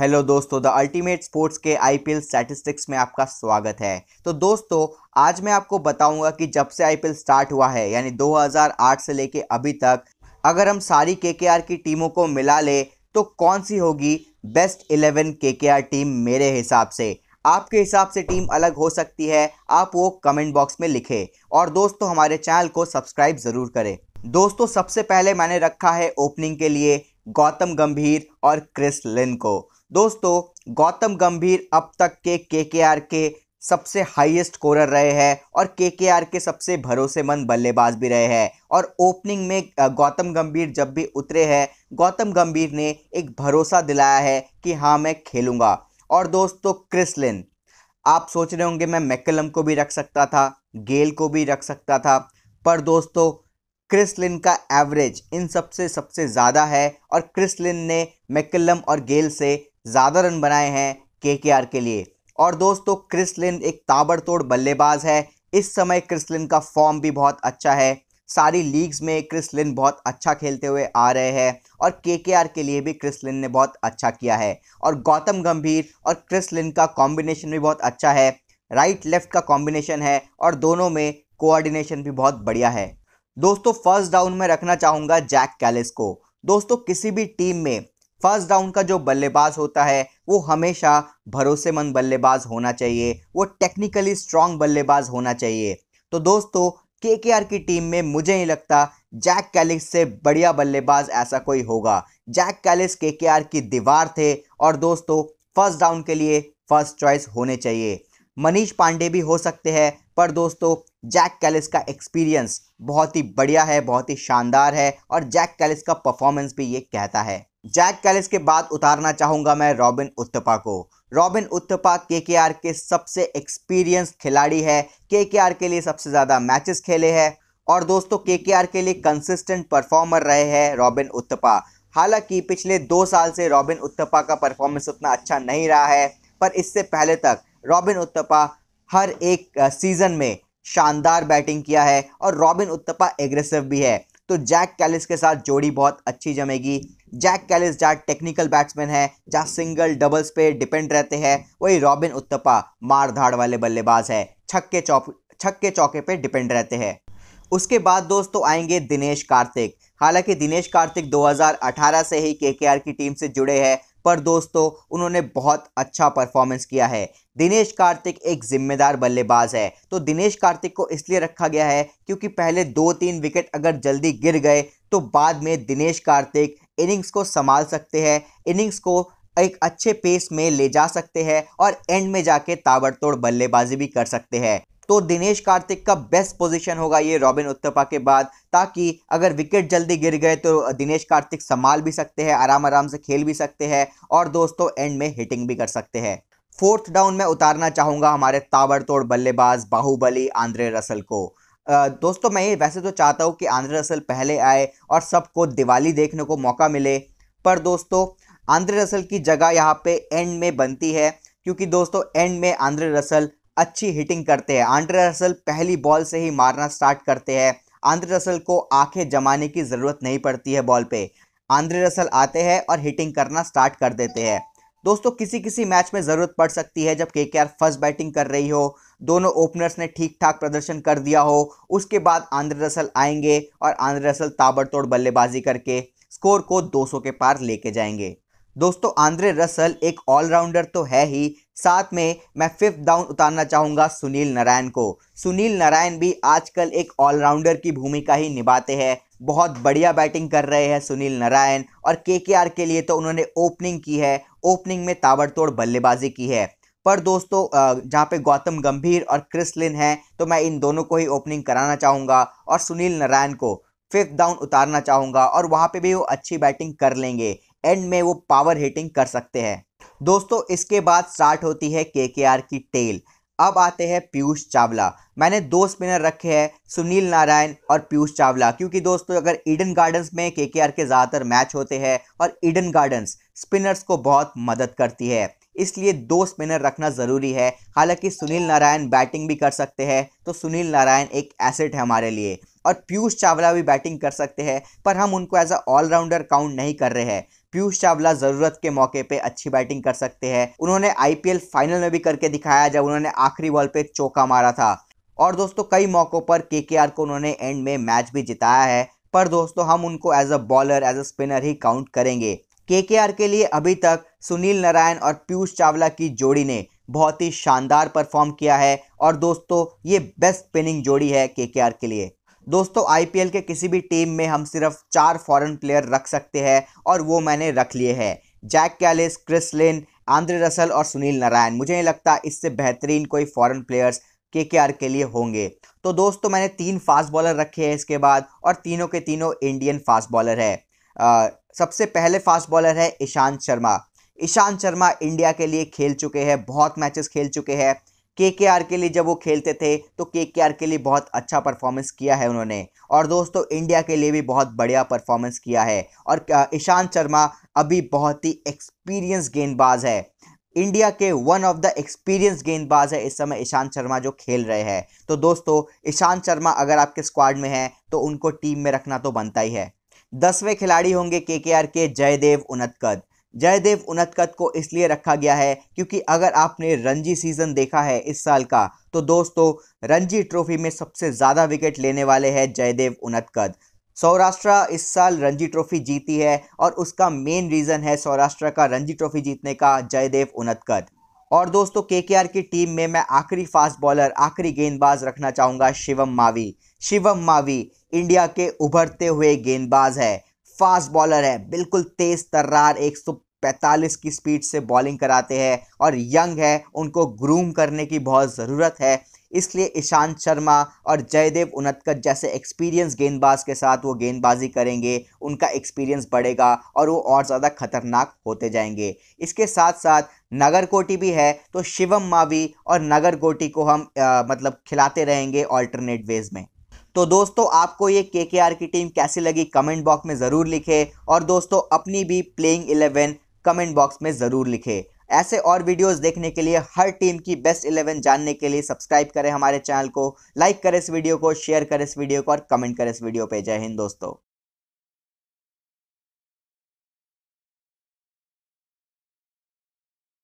Hello दोस्तों, the ultimate sports के IPL statistics में आपका स्वागत है। तो दोस्तों, आज मैं आपको बताऊँगा कि जब से आईपीएल स्टार्ट हुआ है, यानी 2008 से लेके अभी तक, अगर हम सारी केकेआर की टीमों को मिला ले तो कौन सी होगी बेस्ट इलेवन केकेआर टीम मेरे हिसाब से? आपके हिसाब से टीम अलग हो सकती है, आप वो कमेंट बॉक्स में लिखें। और दोस्तों, हमारे चैनल को सब्सक्राइब ज़रूर करें। दोस्तों, सबसे पहले मैंने रखा है ओपनिंग के लिए गौतम गंभीर और क्रिस लिन को। दोस्तों, गौतम गंभीर अब तक के केकेआर के सबसे हाईएस्ट स्कोरर रहे हैं और केकेआर के सबसे भरोसेमंद बल्लेबाज भी रहे हैं। और ओपनिंग में गौतम गंभीर जब भी उतरे हैं, गौतम गंभीर ने एक भरोसा दिलाया है कि हाँ मैं खेलूँगा। और दोस्तों क्रिसलिन आप सोच रहे होंगे, मैं मैकलम को भी रख सकता था, गेल को भी रख सकता था, पर दोस्तों क्रिसलिन का एवरेज इन सबसे सबसे ज़्यादा है और क्रिसलिन ने मैकलम और गेल से ज़्यादा रन बनाए हैं के के लिए। और दोस्तों क्रिसलिन एक ताबड़तोड़ बल्लेबाज है। इस समय क्रिसलिन का फॉर्म भी बहुत अच्छा है। सारी लीग्स में क्रिसलिन बहुत अच्छा खेलते हुए आ रहे हैं और के के लिए भी क्रिसलिन ने बहुत अच्छा किया है। और गौतम गंभीर और क्रिसलिन का कॉम्बिनेशन भी बहुत अच्छा है। राइट लेफ़्ट का कॉम्बिनेशन है और दोनों में कोऑर्डिनेशन भी बहुत बढ़िया है। दोस्तों फ़र्स्ट डाउन में रखना चाहूँगा जैक कैलिस को दोस्तों, किसी भी टीम में फ़र्स्ट डाउन का जो बल्लेबाज होता है, वो हमेशा भरोसेमंद बल्लेबाज होना चाहिए, वो टेक्निकली स्ट्रांग बल्लेबाज होना चाहिए। तो दोस्तों के के आर की टीम में मुझे नहीं लगता जैक कैलिस से बढ़िया बल्लेबाज ऐसा कोई होगा। जैक कैलिस के के आर की दीवार थे और दोस्तों, फ़र्स्ट डाउन के लिए फ़र्स्ट चॉइस होने चाहिए। मनीष पांडे भी हो सकते हैं, पर दोस्तों जैक कैलिस का एक्सपीरियंस बहुत ही बढ़िया है, बहुत ही शानदार है और जैक कैलिस का परफॉर्मेंस भी ये कहता है। जैक कैलिस के बाद उतारना चाहूँगा मैं रॉबिन उत्तपा को। रॉबिन उत्तपा के के आर के सबसे एक्सपीरियंस खिलाड़ी है। के के आर के लिए सबसे ज़्यादा मैचेस खेले हैं। और दोस्तों के के आर के लिए कंसिस्टेंट परफॉर्मर रहे हैं रॉबिन उत्तपा। हालाँकि पिछले दो साल से रॉबिन उत्तपा का परफॉर्मेंस उतना अच्छा नहीं रहा है, पर इससे पहले तक रॉबिन उत्तपा हर एक सीज़न में शानदार बैटिंग किया है और रॉबिन उत्तपा एग्रेसिव भी है। तो जैक कैलिस के साथ जोड़ी बहुत अच्छी जमेगी। जैक कैलिस जहाँ टेक्निकल बैट्समैन है, जहाँ सिंगल डबल्स पे डिपेंड रहते हैं, वही रॉबिन उत्तपा मार धाड़ वाले बल्लेबाज है, छक्के चौक छक्के चौके पे डिपेंड रहते हैं। उसके बाद दोस्तों आएँगे दिनेश कार्तिक। हालाँकि दिनेश कार्तिक 2018 से ही केकेआर की टीम से जुड़े हैं पर दोस्तों, उन्होंने बहुत अच्छा परफॉर्मेंस किया है। दिनेश कार्तिक एक जिम्मेदार बल्लेबाज है। तो दिनेश कार्तिक को इसलिए रखा गया है क्योंकि पहले दो तीन विकेट अगर जल्दी गिर गए तो बाद में दिनेश कार्तिक इनिंग्स को संभाल सकते हैं इनिंग्स को एक अच्छे पेस में ले जा सकते हैं और एंड में जाके ताबड़तोड़ बल्लेबाजी भी कर सकते हैं। तो दिनेश कार्तिक का बेस्ट पोजीशन होगा ये रॉबिन उत्तपा के बाद। ताकि अगर विकेट जल्दी गिर गए तो दिनेश कार्तिक संभाल भी सकते हैं, आराम आराम से खेल भी सकते हैं और दोस्तों एंड में हिटिंग भी कर सकते हैं। फोर्थ डाउन में उतारना चाहूँगा हमारे ताबड़तोड़ बल्लेबाज बाहुबली, आंद्रे रसल को। दोस्तों मैं ये वैसे तो चाहता हूँ कि आंद्रे रसल पहले आए और सबको दिवाली देखने को मौका मिले, पर दोस्तों आंद्रे रसल की जगह यहाँ पे एंड में बनती है, क्योंकि दोस्तों एंड में आंद्रे रसल अच्छी हिटिंग करते हैं। आंद्रे रसल पहली बॉल से ही मारना स्टार्ट करते हैं। आंद्रे रसल को आँखें जमाने की ज़रूरत नहीं पड़ती है बॉल पे। आंद्रे रसल आते हैं और हिटिंग करना स्टार्ट कर देते हैं। दोस्तों किसी किसी मैच में ज़रूरत पड़ सकती है जब के फ़र्स्ट बैटिंग कर रही हो। दोनों ओपनर्स ने ठीक ठाक प्रदर्शन कर दिया हो। उसके बाद आंद्रे रसल आएँगे और आंद्रे रसल ताबड़तोड़ बल्लेबाजी करके स्कोर को 200 के पार लेके जाएँगे। दोस्तों, आंद्रे रसल एक ऑलराउंडर तो है ही। साथ में मैं फिफ्थ डाउन उतारना चाहूँगा सुनील नारायण को। सुनील नारायण भी आजकल एक ऑलराउंडर की भूमिका ही निभाते हैं। बहुत बढ़िया बैटिंग कर रहे हैं सुनील नारायण और के के लिए तो उन्होंने ओपनिंग की है। ओपनिंग में ताबड़तोड़ बल्लेबाजी की है। पर दोस्तों जहाँ पे गौतम गंभीर और क्रिसलिन हैं तो मैं इन दोनों को ही ओपनिंग कराना चाहूँगा और सुनील नारायण को फिफ्थ डाउन उतारना चाहूँगा और वहाँ पे भी वो अच्छी बैटिंग कर लेंगे। एंड में वो पावर हिटिंग कर सकते हैं। दोस्तों, इसके बाद स्टार्ट होती है के की टेल अब आते हैं पीयूष चावला। मैंने दो स्पिनर रखे हैं, सुनील नारायण और पीयूष चावला। क्योंकि दोस्तों, अगर ईडन गार्डन्स में के के ज़्यादातर मैच होते हैं और ईडन गार्डन्स स्पिनर्स को बहुत मदद करती है। इसलिए दो स्पिनर रखना ज़रूरी है। हालाँकि सुनील नारायण बैटिंग भी कर सकते हैं तो सुनील नारायण एक एसेट है हमारे लिए। और पीयूष चावला भी बैटिंग कर सकते हैं, पर हम उनको एज अ ऑलराउंडर काउंट नहीं कर रहे हैं। पीयूष चावला ज़रूरत के मौके पे अच्छी बैटिंग कर सकते हैं। उन्होंने आईपीएल फाइनल में भी करके दिखाया जब उन्होंने आखिरी बॉल पे चौका मारा था। और दोस्तों, कई मौक़ों पर के को उन्होंने एंड में मैच भी जिताया है। पर दोस्तों, हम उनको as a bowler as a spinner he count करेंगे। के के लिए अभी तक सुनील नारायण और पीयूष चावला की जोड़ी ने बहुत ही शानदार परफॉर्म किया है। और दोस्तों, ये बेस्ट स्पिनिंग जोड़ी है के के लिए। दोस्तों आईपीएल के किसी भी टीम में हम सिर्फ़ चार फॉरेन प्लेयर रख सकते हैं और वो मैंने रख लिए हैं। Jack Kallis Chris Lynn Andre Russell और सुनील नारायण मुझे नहीं लगता इससे बेहतरीन कोई फॉरेन प्लेयर्स के के आर के लिए होंगे। तो दोस्तों मैंने तीन फास्ट बॉलर रखे हैं इसके बाद और तीनों के तीनों इंडियन फास्ट बॉलर है। आ, सबसे पहले फास्ट बॉलर है ईशांत शर्मा। ईशांत शर्मा इंडिया के लिए खेल चुके हैं बहुत मैचेस खेल चुके हैं। के के आर के लिए जब वो खेलते थे तो के के आर के लिए बहुत अच्छा परफॉर्मेंस किया है उन्होंने। और दोस्तों, इंडिया के लिए भी बहुत बढ़िया परफॉर्मेंस किया है। और ईशांत शर्मा अभी बहुत ही एक्सपीरियंस गेंदबाज है। इंडिया के वन ऑफ़ द एक्सपीरियंस गेंदबाज है इस समय ईशांत शर्मा जो खेल रहे हैं। तो दोस्तों ईशांत शर्मा अगर आपके स्क्वाड में है तो उनको टीम में रखना तो बनता ही है। दसवें खिलाड़ी होंगे के के आर के जयदेव उनतकद। जयदेव उनतकद को इसलिए रखा गया है क्योंकि अगर आपने रणजी सीज़न देखा है इस साल का तो दोस्तों, रणजी ट्रॉफी में सबसे ज़्यादा विकेट लेने वाले हैं जयदेव उनतकद सौराष्ट्र इस साल रणजी ट्रॉफी जीती है और उसका मेन रीज़न है सौराष्ट्र का रणजी ट्रॉफी जीतने का जयदेव उनतकद और दोस्तों, केकेआर की टीम में मैं आखिरी फास्ट बॉलर, आखिरी गेंदबाज रखना चाहूँगा शिवम मावी। शिवम मावी इंडिया के उभरते हुए गेंदबाज है। फास्ट बॉलर है। बिल्कुल तेज़ तर्रार एक पैंतालीस की स्पीड से बॉलिंग कराते हैं और यंग है उनको ग्रूम करने की बहुत ज़रूरत है। इसलिए ईशांत शर्मा और जयदेव उनतकट जैसे एक्सपीरियंस गेंदबाज के साथ वो गेंदबाजी करेंगे उनका एक्सपीरियंस बढ़ेगा और वो और ज़्यादा खतरनाक होते जाएँगे। इसके साथ साथ नगर कोटी भी है तो शिवम मावी और नगर कोटी को हम आ, मतलब खिलाते रहेंगे ऑल्टरनेट वेज में। तो दोस्तों, आपको ये के के आर की टीम कैसी लगी कमेंट बॉक्स में ज़रूर लिखे और दोस्तों, अपनी भी प्लेइंग इलेवन कमेंट बॉक्स में ज़रूर लिखे। ऐसे और वीडियोस देखने के लिए हर टीम की बेस्ट इलेवन जानने के लिए सब्सक्राइब करें हमारे चैनल को लाइक करें इस वीडियो को शेयर करें इस वीडियो को और कमेंट करें इस वीडियो पर जय हिंद दोस्तों।